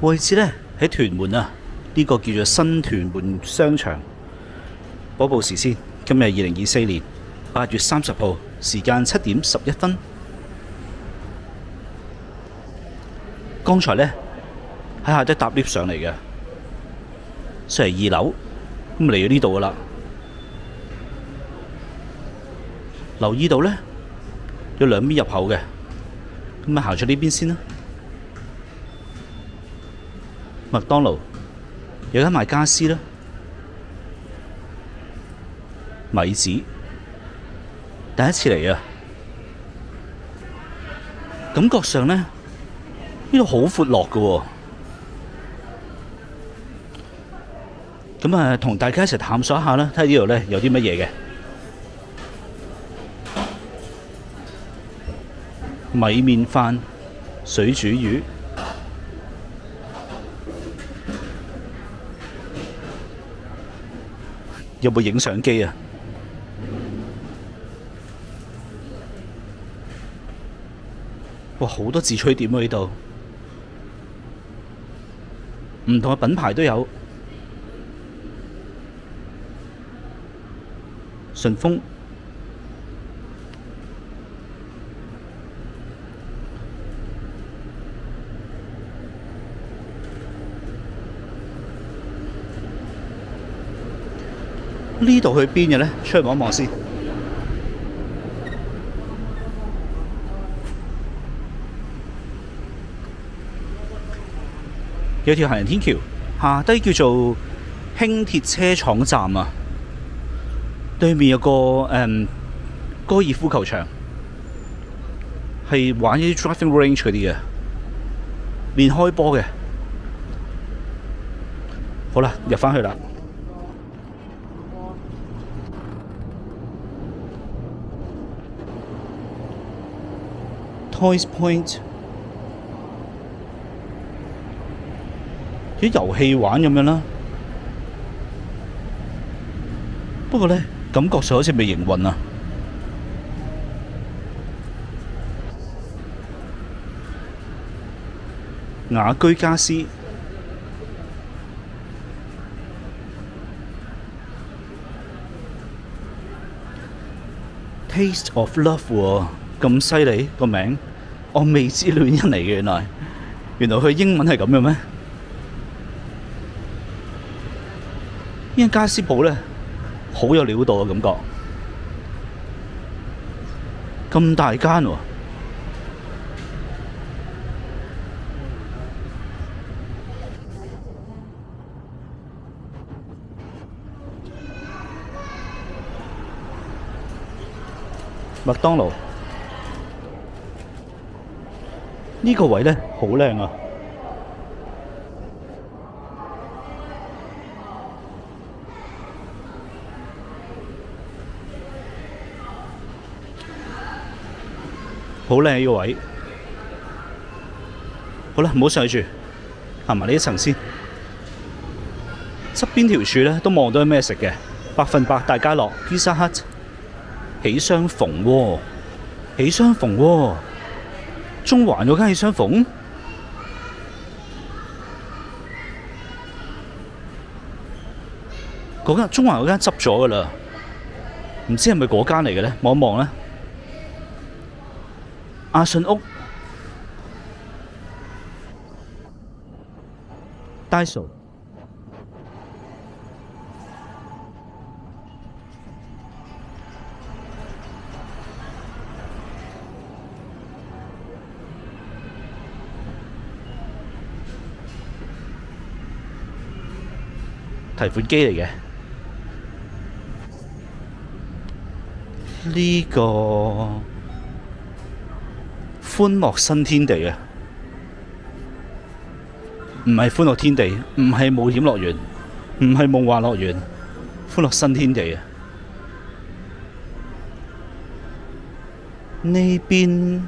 位置呢喺屯門啊，呢、個叫做新屯門商場。播報時先，今日二零二四年八月三十號，時間七點十一分。剛才呢，喺下低搭 lift 上嚟嘅，上嚟二樓，咁嚟到呢度噶啦。留意到呢，有兩邊入口嘅，咁啊行出呢邊先啦。麥當勞有間賣家私啦，米子第一次嚟啊，感覺上呢，呢度好闊落嘅喎。咁啊，同大家一齊探索一下啦，睇下呢度呢有啲乜嘢嘅米麵飯、水煮魚。有冇影相機啊？哇！好多自吹點啊呢度，唔同嘅品牌都有。順豐、呢度去邊嘅呢？出去望一望先。有條行人天橋，下低叫做輕鐵車廠站啊。對面有個誒、嗯、高爾夫球場，係玩一啲 driving range 嗰啲嘅，練開波嘅。好啦，入返去啦。Toys Point 啲遊戲玩咁樣啦，不過呢，感覺上好似未營運啊。雅居家私。Taste of Love 喎，咁犀利個名，我未知戀人嚟嘅原來，原來佢英文係咁嘅咩？呢間家私鋪咧，好有料到嘅感覺，咁大間喎，麥當勞呢個位咧好靚啊！好靚呢個位，好啦，唔好上去住，行埋呢一層先。側邊條柱咧都望到咩食嘅，百分百大家樂 Pizza Hut，喜相逢喎，喜相逢喎，中环嗰间起相逢，嗰间中环嗰间执咗噶啦，唔知系咪嗰间嚟嘅咧？望一望咧。阿信屋、Daiso、提款機嚟嘅，呢個。歡樂新天地啊，唔係歡樂天地，唔係冒險樂園，唔係夢幻樂園，歡樂新天地啊！呢邊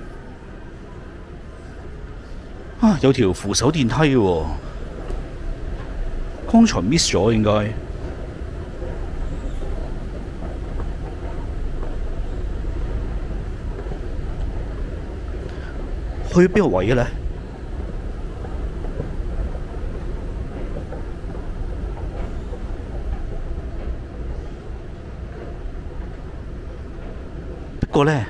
啊有條扶手電梯喎，刚才 miss 咗，应该去边个位咧？不过咧，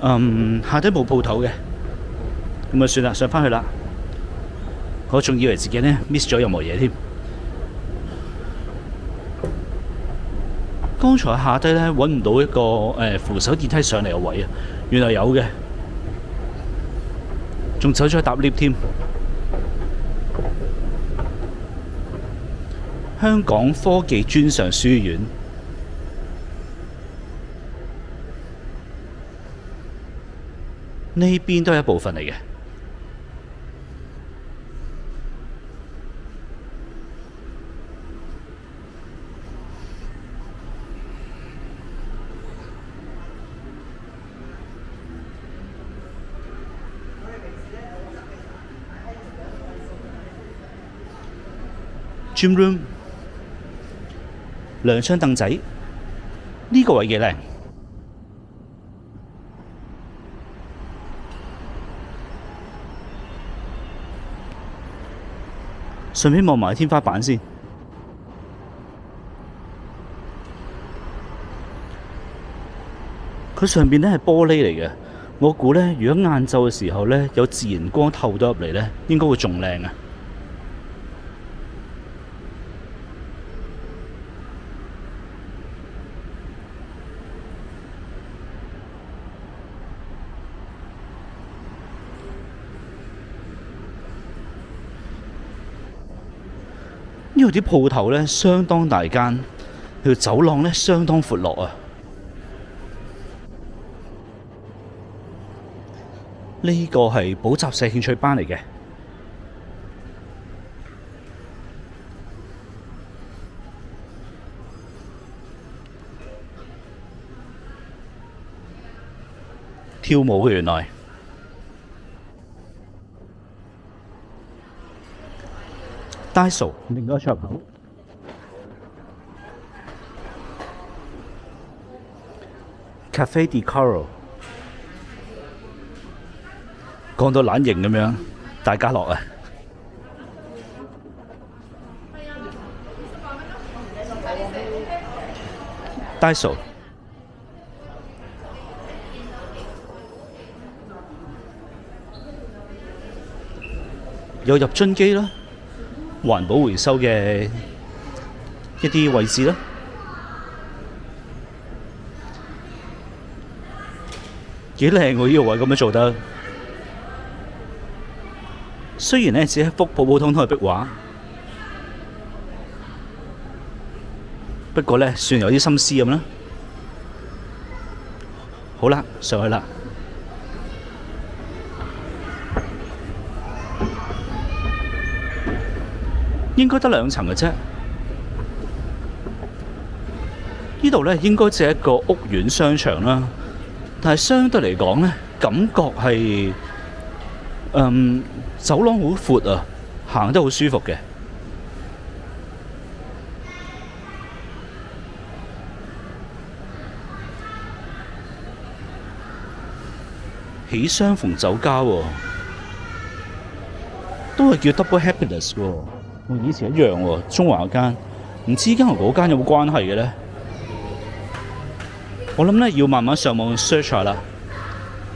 嗯，下底冇铺头嘅，咁啊算啦，上翻去啦。我仲以為自己咧 miss 咗任何嘢添。剛才下低咧揾唔到一個誒、扶手電梯上嚟嘅位啊，原來有嘅，仲走咗去搭 lift 添。香港科技專上書院呢邊都係一部分嚟嘅。Gym room。兩張凳仔，呢個位幾靚。順便望埋天花板先。佢上邊咧係玻璃嚟嘅，我估咧，如果晏晝嘅時候咧有自然光透到入嚟咧，應該會仲靚啊！呢度啲鋪頭咧相當大間，條走廊咧相當闊落啊！呢個係補習社興趣班嚟嘅，跳舞嘅原來。Daiso 另一個出口，Cafe Di Coro 講到懶型咁樣，大家樂啊，Daiso 有入樽機啦。環保回收嘅一啲位置啦，幾靚喎！呢個位咁樣做得，雖然呢只係一幅普普通通嘅壁畫，不過呢算有啲心思咁啦。好啦，上去啦。應該得兩層嘅啫，呢度咧應該只係一個屋苑商場啦，但係相對嚟講咧，感覺係嗯走廊好闊啊，行得好舒服嘅。喜相逢酒家喎，都係叫 Double Happiness 喎。以前一樣喎，中華嗰間，唔知間同嗰間有冇關係嘅咧？我諗咧要慢慢上網 search 下啦。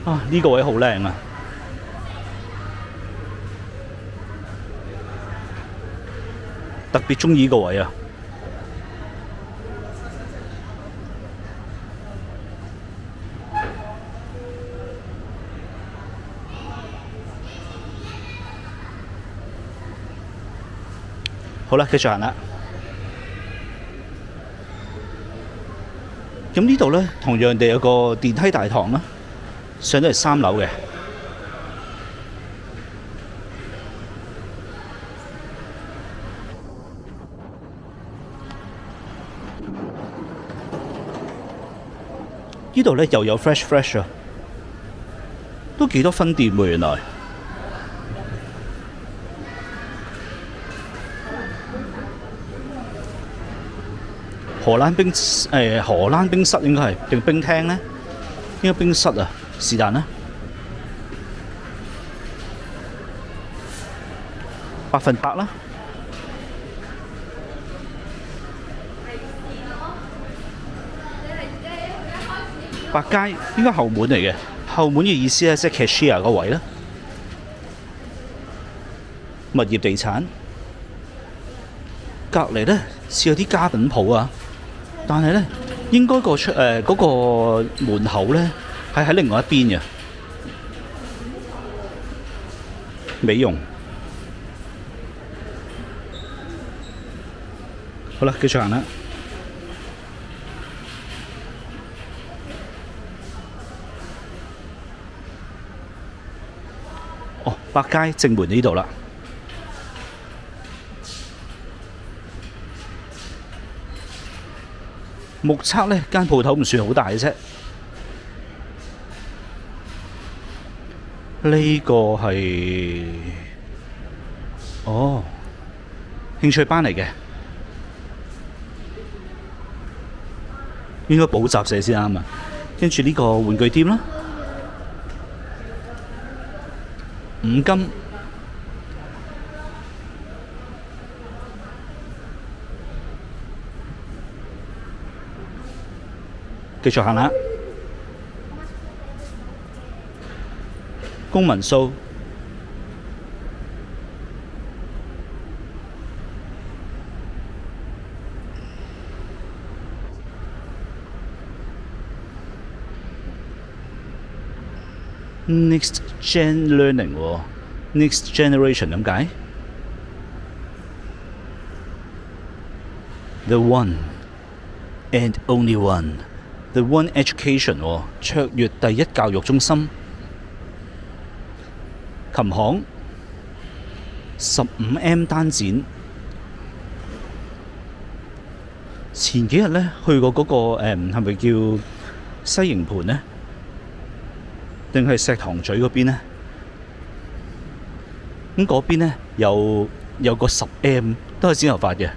啊，呢個位好靚啊！特別鍾意呢個位啊！好啦，繼續行啦。咁呢度咧，同樣地有個電梯大堂啦，上到嚟三樓嘅。呢度咧又有 Fresh Fresh 啊，都幾多分店喎原來。荷蘭冰誒、荷蘭冰室應該係定冰廳咧？應該冰室啊，是但啦。百分百啦。百佳應該後門嚟嘅，後門嘅意思咧即係 cashier 個位啦。物業地產隔離咧似有啲家品鋪啊，但係咧應該個出誒嗰、呃嗰個門口咧係喺另外一邊嘅美容。好啦，繼續行啦。哦，百佳正門呢度啦。目測呢間鋪頭唔算好大嘅啫。呢個係哦興趣班嚟嘅，應該補習社先啱啊。跟住呢個玩具店啦，五金。继续行啦，公民数，Next Gen Learning 喎，Next Generation 点解？The one and only one。 The One Education 卓越第一教育中心，琴行十五 M 單展。前幾日咧去過嗰、那個誒係咪叫西營盤咧？定係石塘咀嗰邊咧？咁嗰邊咧有有個十 M 都係剪頭髮嘅，呢、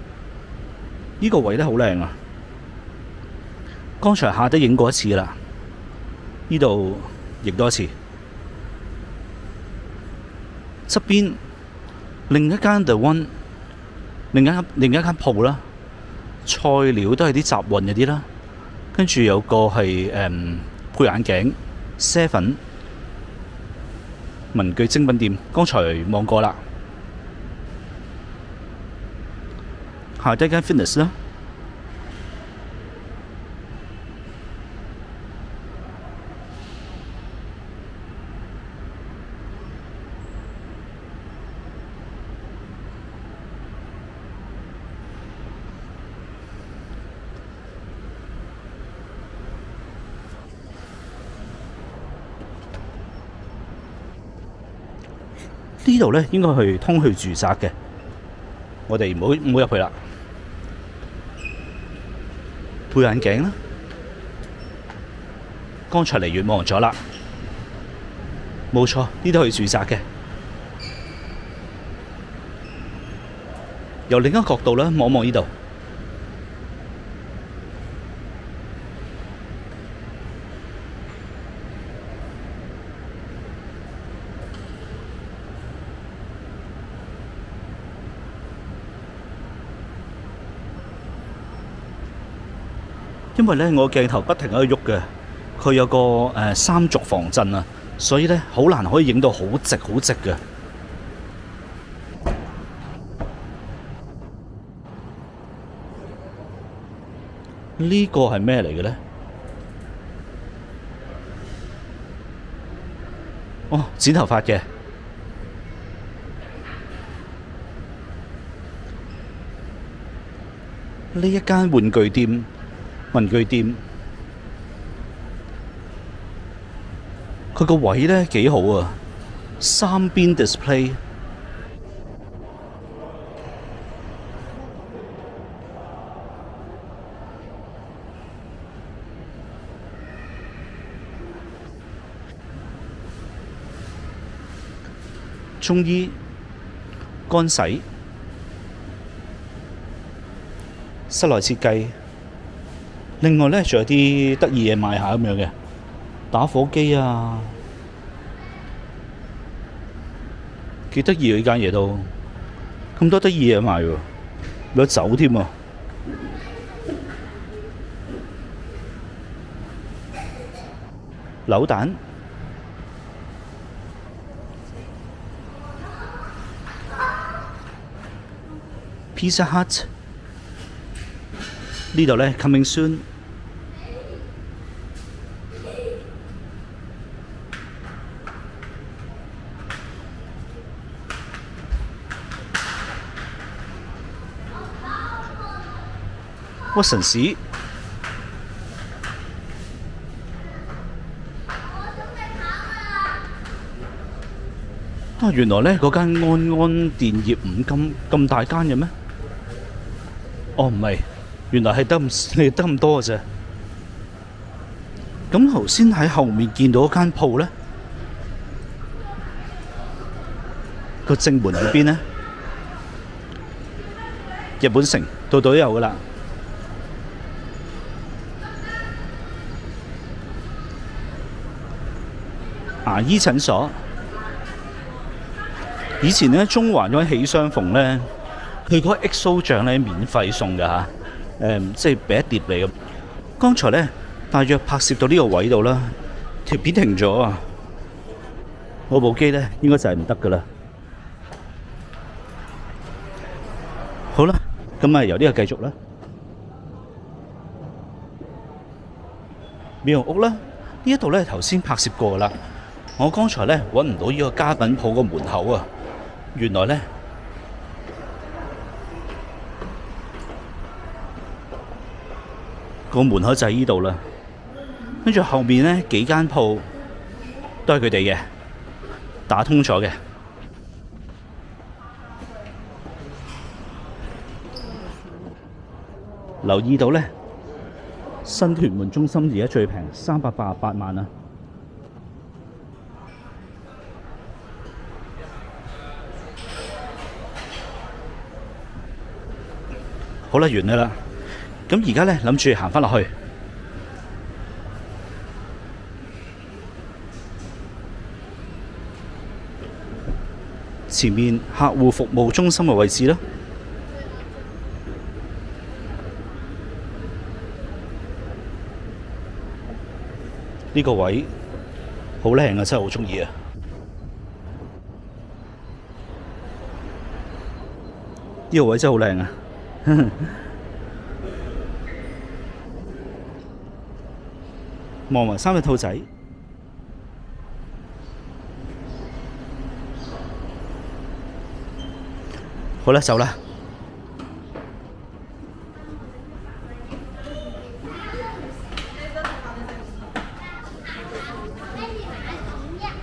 這個位咧好靚啊！刚才下低影过一次啦，呢度影多一次。侧边另一间 The One，另一間另一间铺啦，菜料都系啲雜運嗰啲啦。跟住有个系诶、嗯、配眼鏡啡粉文具精品店，刚才望过啦。下低间 Fitness 啦。呢度咧應該係通去住宅嘅，我哋唔好唔好入去啦。配眼镜啦，刚才嚟远望咗啦，冇错，呢度系住宅嘅。由另一个角度咧望望呢度。因為咧，我鏡頭不停喺度喐嘅，佢有個誒、呃、三軸防震啊，所以咧好難可以影到好直好直嘅。呢個係咩嚟嘅咧？哦，剪頭髮嘅。呢一間玩具店。文具店，佢個位咧幾好啊！三邊 display，中醫乾洗，室內設計。另外咧，仲有啲得意嘢賣下咁樣嘅打火機啊，幾得意啊！呢間嘢都咁多得意嘢賣喎，有酒添啊！扭蛋。Pizza Hut 呢度咧 coming soon。屈臣氏。啊，原來咧嗰間安安電業五金咁大間嘅咩？哦，唔係，原來係得咁 得咁多嘅啫。咁頭先喺後面見到間鋪咧，個正門裏邊咧，日本城度度都有噶啦。牙醫診所，以前咧中環嗰啲喜相逢咧，佢嗰個 XO 醬咧免費送㗎嚇，誒即係俾一碟嚟咁。剛才咧大約拍攝到呢個位度啦，條片停咗啊！我部機咧應該就係唔得噶啦。好啦，咁啊由呢個繼續啦。美容屋啦，呢一度咧頭先拍攝過啦。我剛才咧揾唔到呢個家品鋪個門口啊，原來咧個門口就喺呢度啦。跟住後面咧幾間鋪都係佢哋嘅，打通咗嘅。留意到咧，新屯門中心而家最平三百八十八萬啊！好啦，完啦啦。咁而家咧諗住行返落去，前面客戶服務中心嘅位置啦。呢個位好靚啊，真係好鍾意啊！呢個位真係好靚啊！望埋三隻兔仔，好啦，走啦。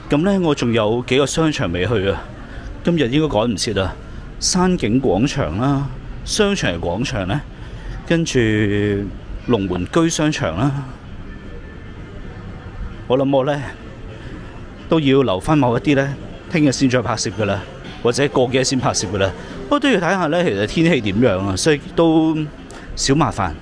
咁呢，我仲有幾個商場未去啊。今日應該趕唔切啊。山景廣場啦。商場嘅廣場咧，跟住龍門居商場啦，我諗我咧都要留翻某一啲咧，听日先再拍摄噶啦，或者过几日先拍摄噶啦。不過都要睇下咧，其实天气点样啊，所以都少麻烦。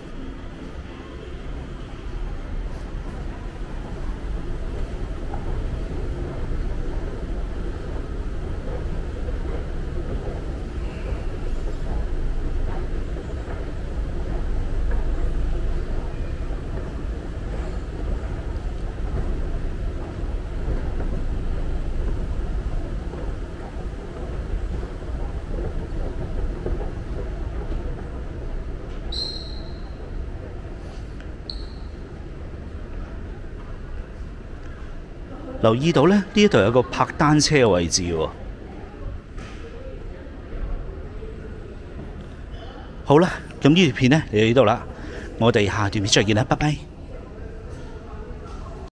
留意到咧，呢一度有个拍單車嘅位置喎。好啦，咁呢條片咧嚟到呢度啦，我哋下段片再見啦，拜拜。